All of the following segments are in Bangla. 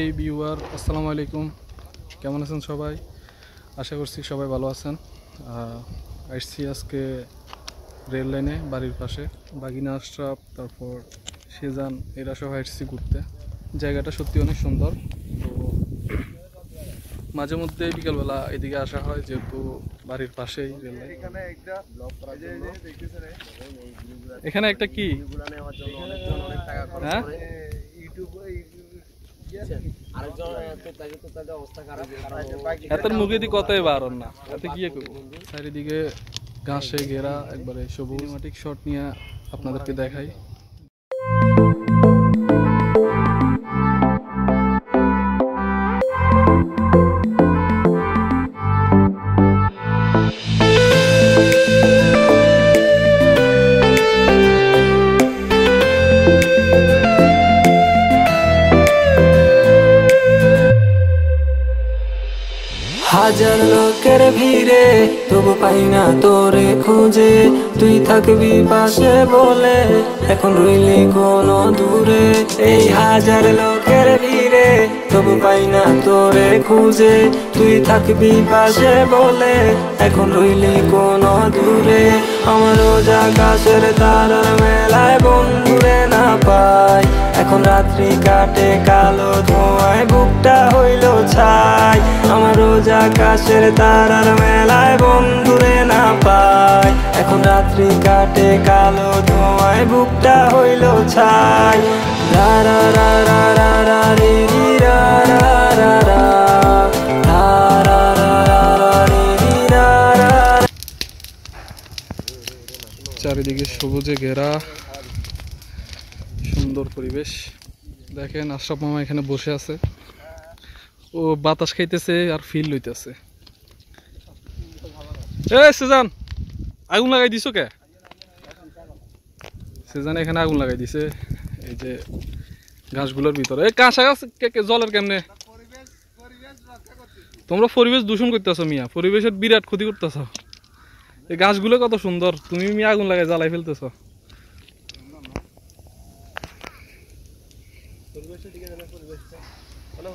এই ভিউয়ার আসসালামু আলাইকুম। কেমন আছেন সবাই? আশা করছি সবাই ভালো আছেন। আসছি আজকে রেল লাইনে বাড়ির পাশে। বাগিনা আশরাফ তারপর সেজান এরা সব আসছি ঘুরতে। জায়গাটা সত্যি অনেক সুন্দর। তো মাঝে মধ্যে বিকালবেলা এদিকে আসা হয় যেহেতু বাড়ির পাশেই রেল লাইন এখানে একটা কি? হ্যাঁ? এতের মুখে দি কতই বারণ না। এতে কি করব চারিদিকে ঘাসে ঘেরা একবারে সবুজ। সিনেমাটিক শট নিয়ে আপনাদেরকে দেখাই। হাজার লোকের ভিড়ে তবু পাই না তোরে খুঁজে। তুই থাকবি পাশে বলে, এখন রইলি কোনো দূরে। এই হাজার লোকের ভিড়ে তবু পাই না তোরে খুঁজে। তুই থাকবি পাশে বলে, এখন রইলি কোনো দূরে। আমার রোজা গাছের তারার মেলায় বন্ধুরে না পাই। এখন রাত্রি কাটে কালো ধোঁয়ায় বুকটা হইল ছাই আমার রোজ আকাশের তারার মেলায় বন্ধুরে না পায় এখন রাত্রি কাটে কালো ধোঁয়ায় বুকটা হইল ছাই রা রা রা রা চারিদিকে সবুজে ঘেরা সুন্দর পরিবেশ দেখেন আশ্রফ মামা এখানে বসে আছে ও বাতাস খাইতেছে আর ফিল লইতেছে। এ সেজান, আগুন লাগাই দিছো কে? সেজান এখানে আগুন লাগাই দিছে, এই যে ঘাসগুলোর ভিতরে। এই কাঁচা গাছ জলের কেমনে? তোমরা পরিবেশ দূষণ করতেছো মিয়া, পরিবেশের বিরাট ক্ষতি করতেছো। এই গাছগুলো কত সুন্দর, তুমি মিয়া আগুন লাগাই জ্বালাই ফেলতেছো।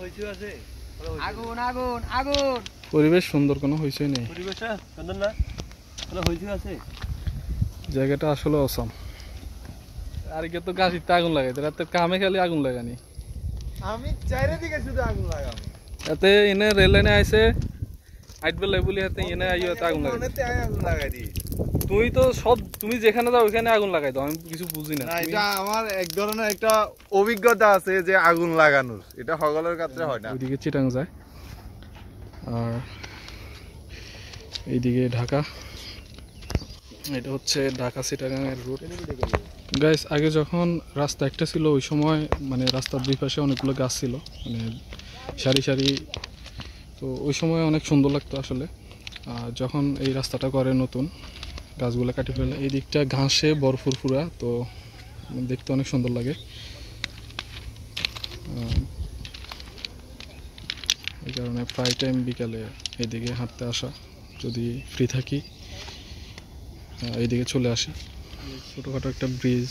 হয়েছে আছে? আগুন আগুন আগুন। পরিবেশ সুন্দর কোনো হইচই নেই। পরিবেশটা সুন্দর না? ভালো হয়েছে আছে? জায়গাটা আসলে অসাম। আর কে তো গাছিতে আগুন লাগাইতে রাতে কামে খালি আগুন লাগানি। আমি চারিদিকে শুধু আগুন লাগাবো। এতে এনে রেল লাইনে আইছে আইট বেলা বলি হাতে এনে আইও আগুন লাগাই। আগুন লাগাই দিই তুই তো সব তুমি যেখানে যাও ওইখানে আগুন লাগাই দাও আমি কিছু বুঝি না। এটা আমার এক ধরনের একটা অভিজ্ঞতা আছে যে আগুন লাগানোর। এটা সকলের ক্ষেত্রে হয় না। ওইদিকে চিটাং যায়। আর এইদিকে ঢাকা। এটা হচ্ছে ঢাকা চিটাগাংয়ের রুট গাইস আগে যখন রাস্তা একটা ছিল ওই সময় মানে রাস্তার দুই পাশে অনেকগুলো গাছ ছিল মানে সারি সারি। তো ওই সময় অনেক সুন্দর লাগতো আসলে। আর যখন এই রাস্তাটা করে নতুন গাছগুলো কাটি ফেলে এই দিকটা ঘাসে বরফুর ফুরা, তো দেখতে অনেক সুন্দর লাগে। এই কারণে প্রায় টাইম বিকালে এইদিকে হাঁটতে আসা, যদি ফ্রি থাকি এইদিকে চলে আসি। ছোটোখাটো একটা ব্রিজ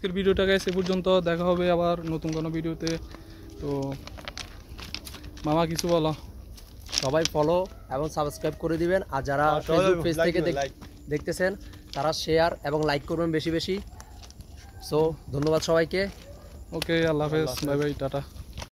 আজকের ভিডিওটা গাইছে এ পর্যন্ত। দেখা হবে আবার নতুন কোনো ভিডিওতে। তো মামা কিছু বলো? সবাই ফলো এবং সাবস্ক্রাইব করে দিবেন। আর যারা ফেসবুক পেজ থেকে। দেখতেছেন তারা শেয়ার এবং লাইক করবেন বেশি বেশি। সো ধন্যবাদ সবাইকে। ওকে আল্লাহ হাফেজ। Bye bye tata.